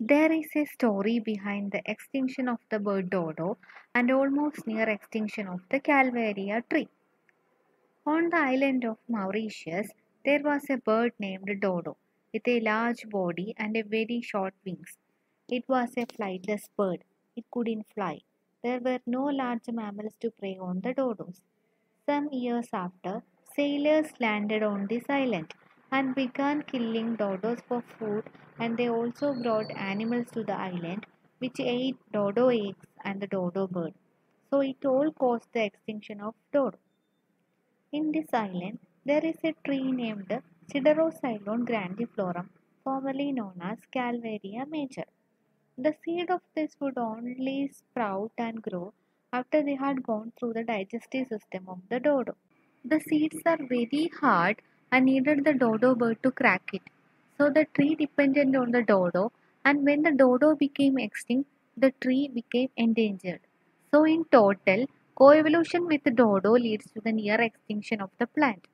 There is a story behind the extinction of the bird dodo and almost near extinction of the Calvaria tree. On the island of Mauritius, there was a bird named dodo with a large body and a very short wings. It was a flightless bird. It couldn't fly. There were no large mammals to prey on the dodos. Some years after, sailors landed on this island and began killing dodos for food and they also brought animals to the island which ate dodo eggs and the dodo bird. So it all caused the extinction of dodo. In this island, there is a tree named Sideroxylon grandiflorum, formerly known as Calvaria major. The seed of this would only sprout and grow after they had gone through the digestive system of the dodo. The seeds are very hard and needed the dodo bird to crack it. So the tree depended on the dodo, and when the dodo became extinct, the tree became endangered. So, in total, coevolution with the dodo leads to the near extinction of the plant.